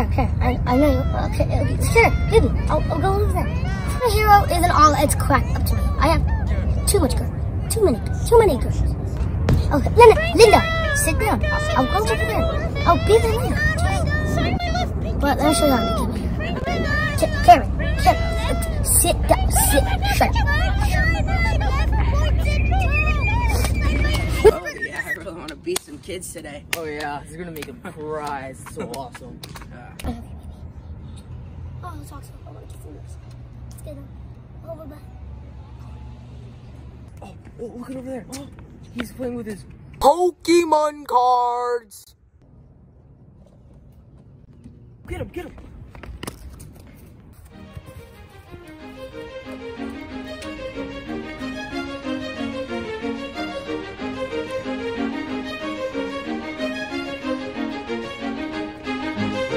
Okay. I, I know you. Okay, okay. Sure, maybe. I'll, I'll go over there. My hero isn't all it's cracked up to me. I have too much girl. Too many. Too many girls. Okay, Linda, Linda, sit down. I'll, I'll go to the. I'll be there later. But let me show you how to do it. Karen, Karen, sit down. Sit. Shut up. Kids today. Oh yeah, he's gonna make them cry. It's so awesome. Uh, Oh, it's awesome. I want to get some this. Let's get him. Over back. Oh, oh, look at over there. Oh, he's playing with his Pokemon cards. Get him, get him.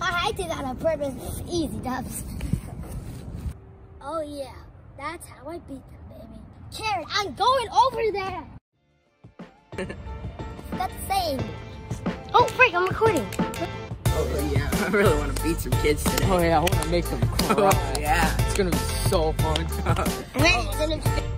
I, I did that on purpose. Easy dubs. Oh yeah, that's how I beat them, baby. Karen, I'm going over there. Forgot to say. Oh, freak, I'm recording. oh yeah, I really want to beat some kids today. Oh yeah, I wanna make them oh, cry. Oh yeah. It's gonna be so fun.